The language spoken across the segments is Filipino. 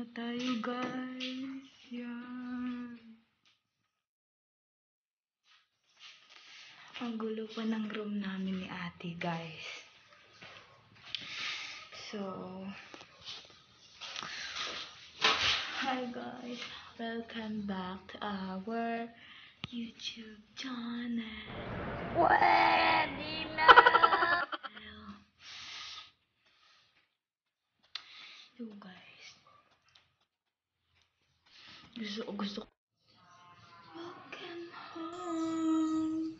na tayo, guys. Yan. Ang gulo pa ng room namin ni ate, guys. So, hi guys. Welcome back to our YouTube channel. Pwede na! Yo guys. Gusto ko, gusto ko. Welcome home.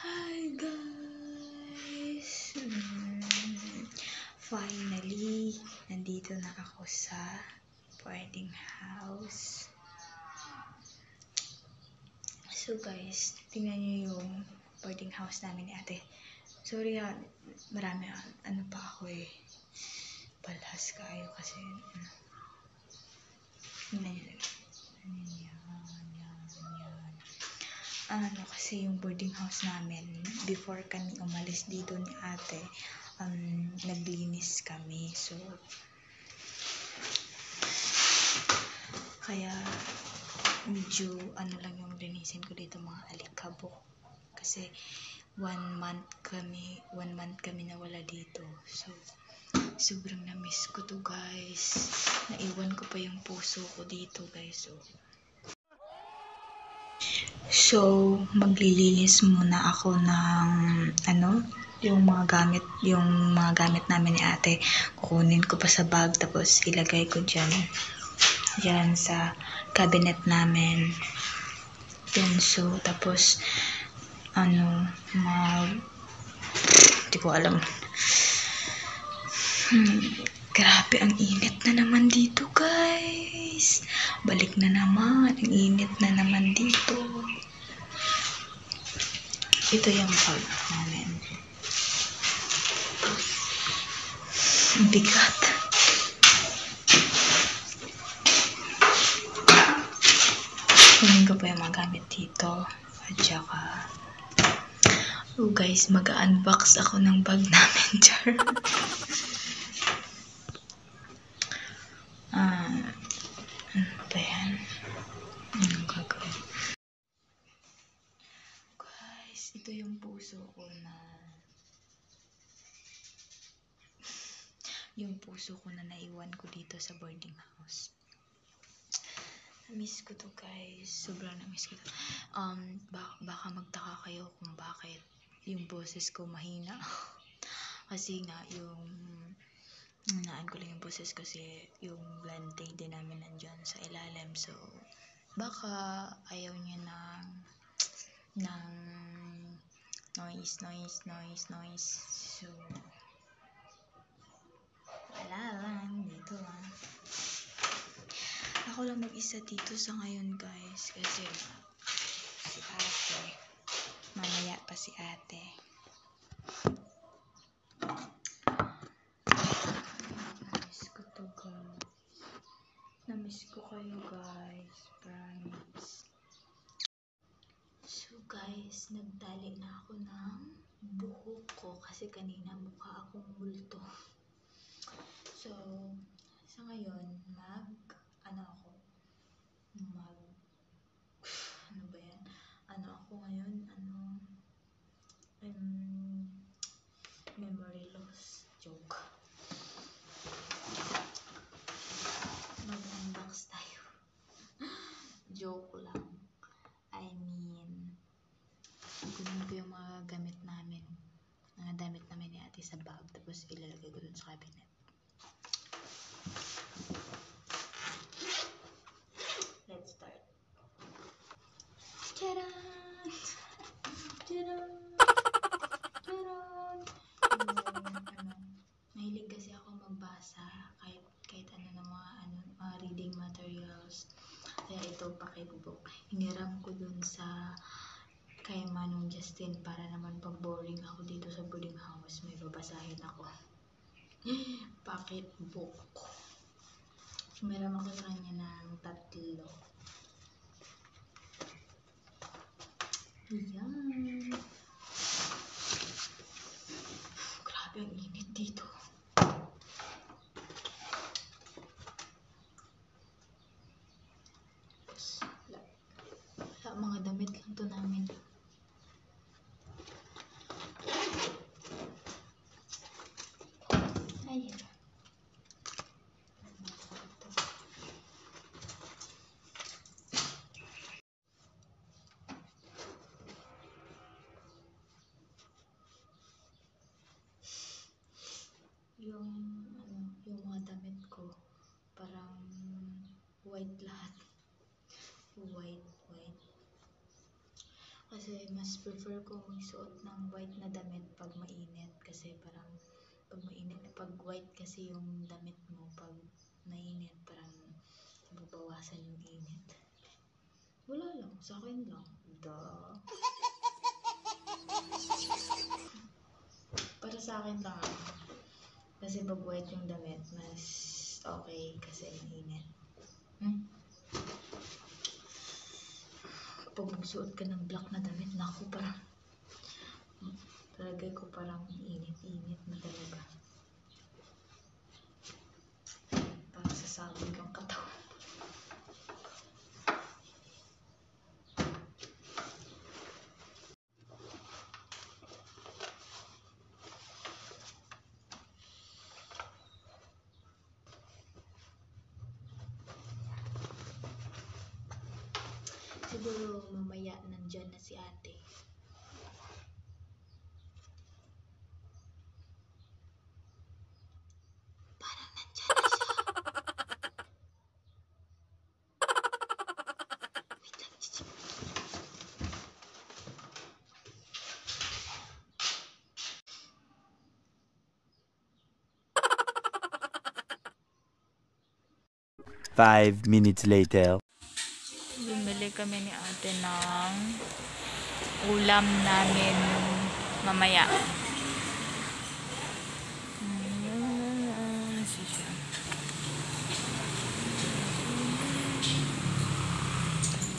Hi guys. Finally, nandito na ako sa boarding house. So guys, tingnan niyo yung boarding house namin ni ate. Sorry ha, marami ah, ano pa ako eh. Palhas kayo kasi ano. Tingnan niyo lang. Ano yan, yan, yan. Ano kasi yung boarding house namin, before kami umalis dito ni ate, um, naglinis kami. So, kaya medyo ano lang yung linisin ko dito mga alikabok. Kasi one month kami, one month kami nawala dito. So, sobrang na-miss ko to guys. Naiwan ko pa yung puso ko dito guys. So, so maglilinis muna ako ng ano, yung mga gamit, yung mga gamit namin ni ate. Kukunin ko pa sa bag tapos ilagay ko dyan. Yan sa cabinet namin. Yan so tapos ano, mag hindi ko alam. Hmm, grabe ang init na naman dito guys. Balik na naman. Ang init na naman dito. Ito yung bag namin. Ang bigat. Kunin ko pa yung mga gamit dito. At saka, oh guys, mag-unbox ako ng bag namin, Char. Ah, ano ba yan? Anong gagawin? Guys, ito yung puso ko na yung puso ko na naiwan ko dito sa boarding house. Na-miss ko to guys. Sobrang na-miss ko to. Um, ba- baka magtaka kayo kung bakit yung boses ko mahina. kasi nga, yung naan ko lang yung boses kasi yung blending din namin nandyan sa ilalim. So, baka ayaw niya ng ng noise, noise, noise, noise. So, wala lang. Dito lang. Ako lang mag-isa dito sa ngayon, guys. Kasi si ate. Mamaya pa si ate. Namiss ko to, guys. Namiss ko kayo, guys. Promise. So, guys, nagtali na ako ng buhok ko kasi kanina mukha akong multo. So, sa ngayon, mag, ano ako, mag, ano ba yan? Ano ako ngayon? Ano, um, memory loss. Joke. Mag-unbox tayo. Joke lang. I mean, kunin ko yung mga gamit namin. Mga damit namin ni ate sa bag. Tapos ilalagay ko dun sa cabinet. Let's start. Charan! Charan! Charan! Yung, ano, mahilig kasi ako magbasa kahit kahit ano ng mga ano mga reading materials. Kaya ito pocketbook. Hiniram ko dun sa kay Manong Justin para naman pag boring ako dito sa boarding house, may babasahin ako. Book. Meron ako sa kanya ng tatlo. Ayan. Grabe ang init dito. Tapos, wala, wala, mga damit lang to namin. Ayan. Yung, ano, yung mga damit ko, parang white lahat. White, white. Kasi mas prefer ko magsuot ng white na damit pag mainit. Kasi parang pag mainit, pag white kasi yung damit mo, pag nainit, parang nababawasan yung init. Wala lang, sa akin lang. Duh. Para sa akin lang ah. Kasi pag white yung damit, mas okay kasi mainit. Hmm? Kapag magsuot ka ng black na damit, naku, parang talagay ko parang init-init na talaga. Parang sasabog ang katawan. Siguro mamaya nandyan na si ate. Parang nandyan na. Five minutes later. Kami ni ate ng ulam namin mamaya.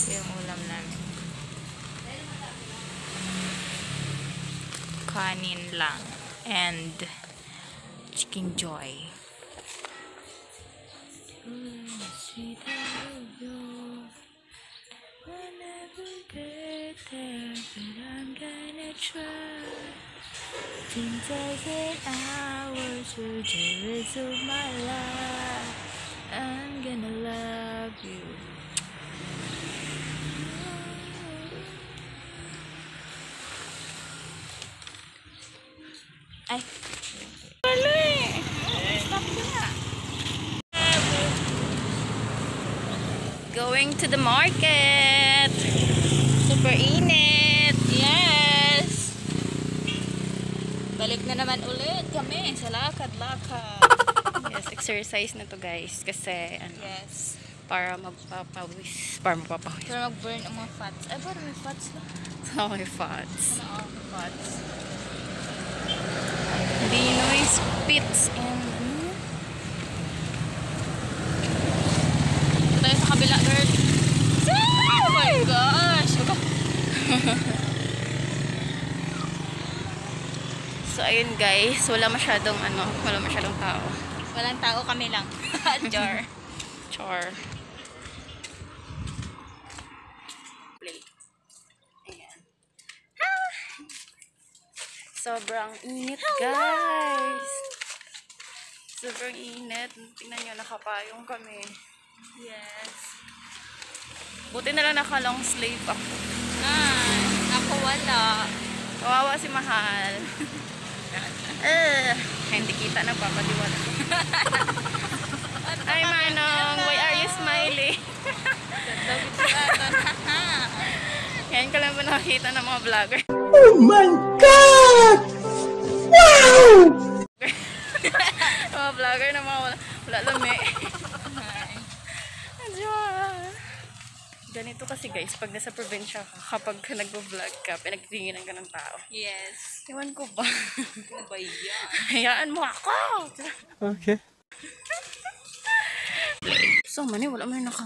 Yung ulam namin. Kanin lang. And chicken joy. Sweet get there, but I'm gonna try. Seems as eight hours for the rest of my life. I'm gonna love you. Ay. Going to the market. Super init. Yes. Balik na naman ulit kami sa lakad-lakad. Yes, exercise na to guys. Kasi, ano, Yes. para magpapawis. Para magpapawis. Para mag-burn ang mga fats. Ay, parang may fats na. Okay, fats. Ano ang fats? Dinoy spits and ano? Ito tayo sa kabila, girl. Oh my gosh! Aba. So, ayun guys. Wala masyadong ano, wala masyadong tao. Walang tao kami lang. Jar. Char. Play. Ayan. Ah! Sobrang init, guys. Sobrang init. Tingnan nyo, nakapayong kami. Yes. Buti na lang naka-long sleeve ako. Ah. Kawawa si Mahal. Eh, hindi kita na papaliwan. Ay, Manong, why are you smiling? Yan ka lang ba nakakita ng mga vlogger? Oh my god! Wow! mga vlogger na mga wala, wala lumi. Ganito kasi guys, pag nasa probinsya ka, kapag ka nag-vlog ka, pinagtitinginan ka ng tao. Yes. Ewan ko ba? Ano ba yan? Hayaan mo ako! Okay. So, mani, wala man naka...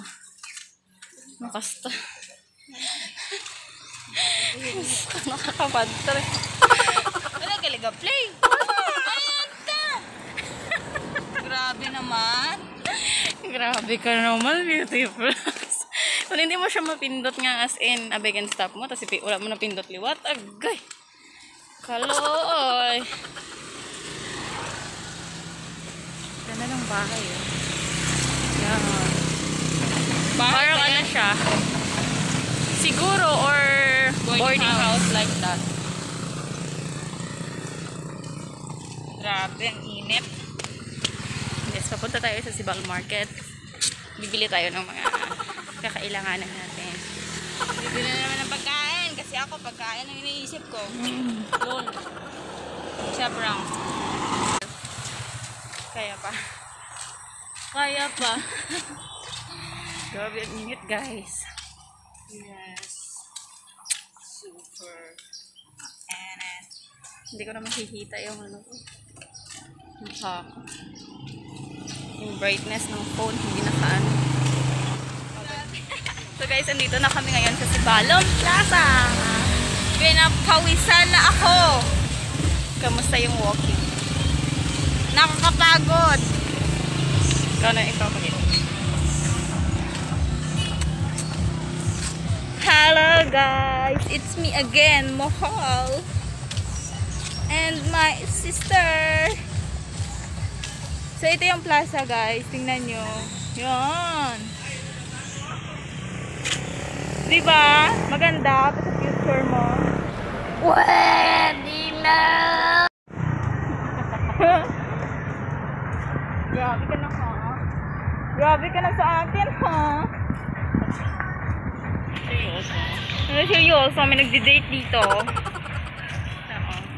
Nakasta. Nakakabantar. Wala ka play. Ayan ka! Grabe naman. Grabe ka naman, beautiful. Kung hindi mo siya mapindot nga as in, abeg and stop mo, tapos wala mo napindot liwat, agay. Kaloy. Ganda ng bahay, eh. Yan. Parang ano siya, siguro or boarding, house. like that. Grabe, ang init. Yes, papunta tayo sa Sibal Market. Bibili tayo ng mga kakailanganan natin. Bibili na naman ng pagkain. Kasi ako, pagkain ang iniisip ko. Lol. Sobrang. Kaya pa. Kaya pa. Grabe ang init, guys. Yes. Super. Init. Hindi ko na makikita yung ano ko. Mukha ko. Yung brightness ng phone, hindi nakaano. So guys, andito na kami ngayon sa Sibalom Plaza. Pinapawisan na ako. Kamusta yung walking? Nakakapagod. Ikaw na, ikaw mag Hello guys! It's me again, Mohol. And my sister. So ito yung plaza guys. Tingnan nyo. Yan. Diba? Maganda pa sa future mo. Pwede na! Grabe ka na ha. Grabe ka na sa akin ha. Seryoso. Ano seryoso? May nagdi-date dito.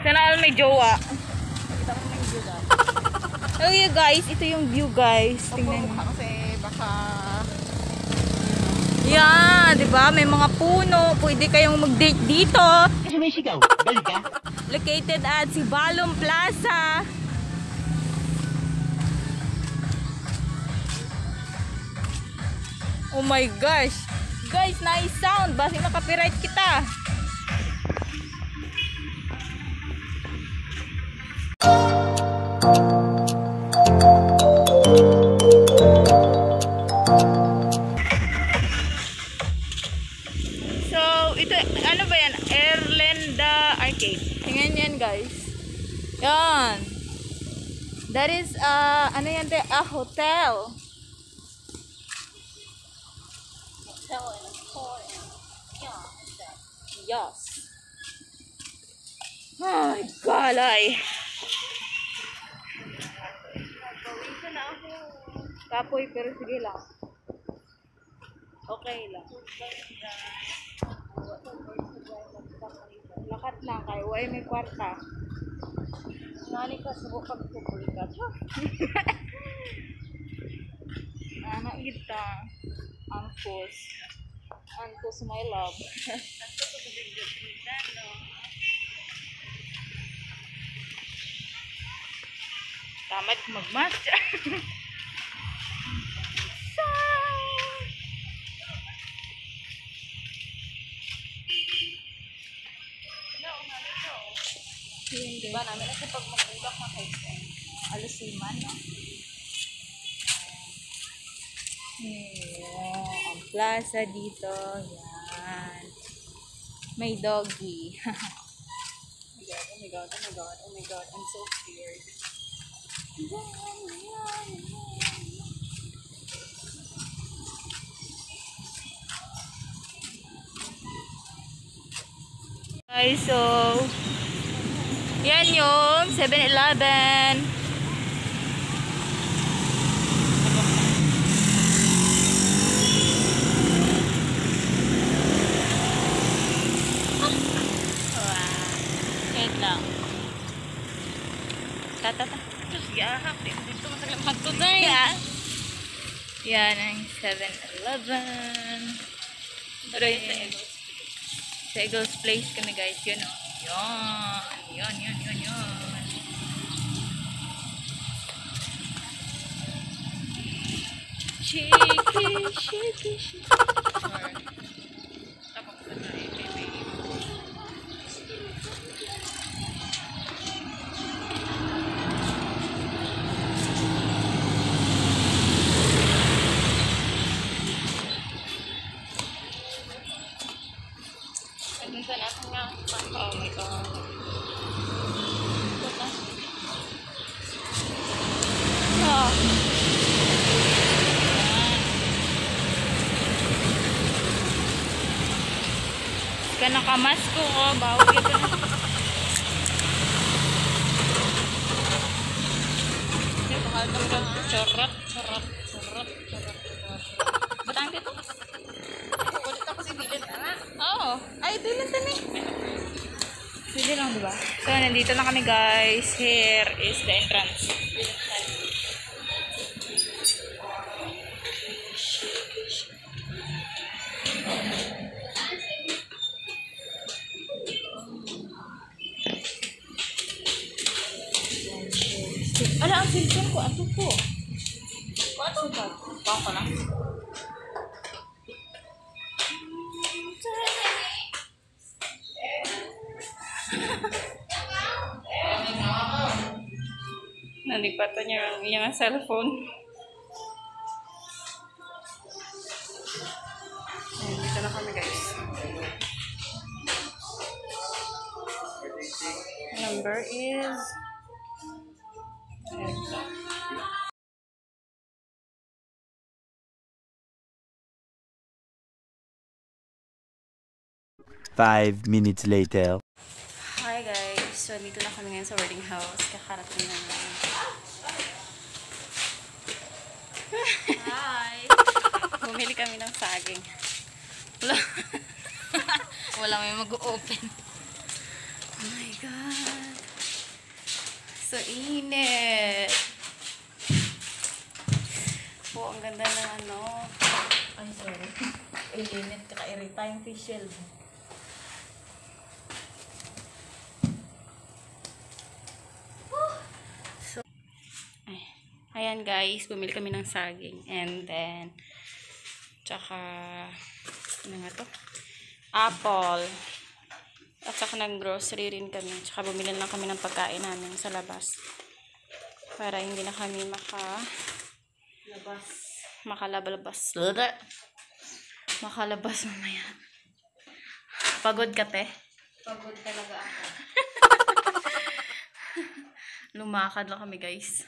Sana all may jowa. Oh yeah guys, ito yung view guys. Tingnan niyo. Kasi baka... Yan, 'di ba? May mga puno, pwede kayong mag-date dito. Sumisigaw. Galing ka? Located at Sibalom Plaza. Oh my gosh. Guys, nice sound. Basi na copyright kita. That is, uh, ano yan, te? A hotel. Hotel and. Yes. Na ako. Kapoy, pero sige lang. Okay lang. Lakat lang kayo. Way may kwarta. Nani ka sa bukag publikat. Ana ita. Angkos. Angkos my love. Tamad magmatch. Diba namin kasi pag mag-ulak na kayo, alusiman, no? Yeah, ang plaza dito. Yan. May doggy. Oh my god, oh my god, oh my god, oh my god, I'm so scared. Guys, so yan yung 7-Eleven. Wait lang. Tatata. Yahap, dito matagal magtuday. Yeah. Yan ang 7-Eleven. Pero yun sa Eagles Sa Eagles Place kami guys. Yun o. Yun. Yun, yun, yun, yun. Shake it, shake shake. Minsan ako nga. Oh my God. Ah. Ka nakamasko ko. Bawal ka na. Charot, charot, charot, charot, Pwede lang, diba? So, nandito na kami, guys. Here is the entrance. Ala, ang cellphone ko. Ato ko. Ato ko. Pao ko lang. Niya iyang cellphone. Ayan, dito na kami guys. Number is... Ayan. Five minutes later. Hi guys! So, dito na kami ngayon sa wedding house. Kakarating na namin. Hi! Bumili kami ng saging. Wala. Wala may mag-open. Oh my God! So, init! Po, ang ganda ng ano. Ay, sorry. Ay, limit. Kaka-irita yung facial. Ayan guys, bumili kami ng saging. And then, tsaka, ano nga to? Apple. At saka nag-grocery rin kami. Tsaka bumili lang kami ng pagkain namin sa labas. Para hindi na kami maka... Labas. Makalabas. Makalabas mamaya. Pagod ka, te? Pagod talaga ako. lumakad lang kami guys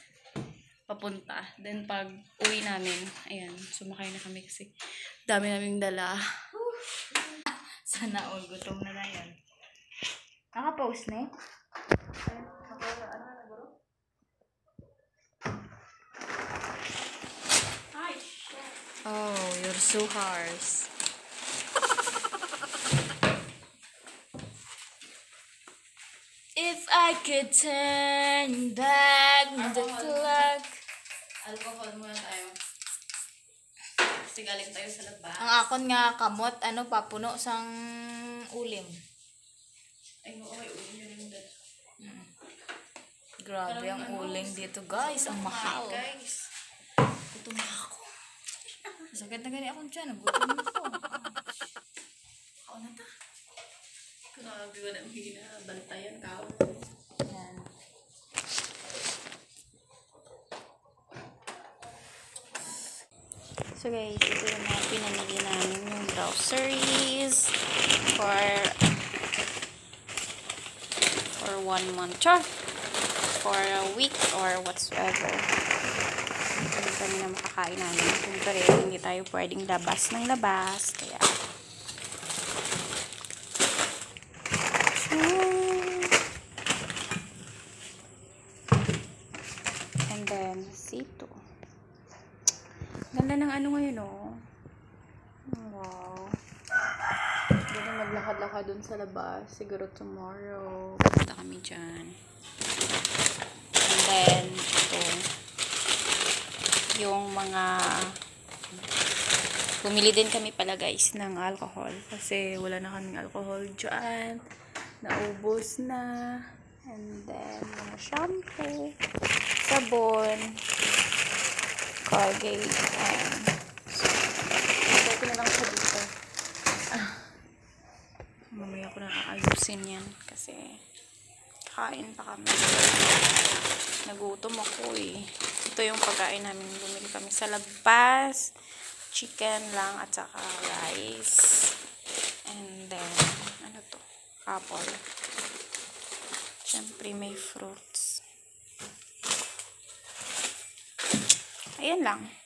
papunta. Then pag uwi namin ayan sumakay na kami kasi dami naming dala. Sana all gutom na na yan. Naka-post na eh. oh you're so harsh. If I could turn back the clock Alcohol muna tayo. Kasi galing tayo sa labas. Ang akon nga kamot, ano, papuno sang ulim. Ay, oo, ay, uwi nyo rin dun. Grabe ang uling dito, guys. Ang mahal. Guys. Gutom na ako. Sakit na gani akong tiyan. Gutom na ako. Ako na ta. Grabe, wala mo ginabantayan ka. Yan. So guys, ito yung mga pinamili namin yung groceries for for one month. Char! For a week or whatsoever. Ito kami na makakain namin. Siyempre, hindi tayo pwedeng labas ng labas. Kaya, And then, sito. Ganda ng ano ngayon, oh. Wow. Pwede maglakad-lakad dun sa labas. Siguro tomorrow. Punta kami dyan. And then, ito. Yung mga Bumili din kami pala guys ng alcohol. Kasi wala na kaming alcohol dyan. Naubos na. And then, mga shampoo, sabon, Colgate, and Lagay ko na lang siya dito. Ah. Mamaya ko na aayusin yan kasi kain pa kami. Nagutom ako eh. Ito yung pagkain namin. Bumili kami sa labas. Chicken lang at saka rice. And then, ano to? Apple. Siyempre may fruits. Ayan lang.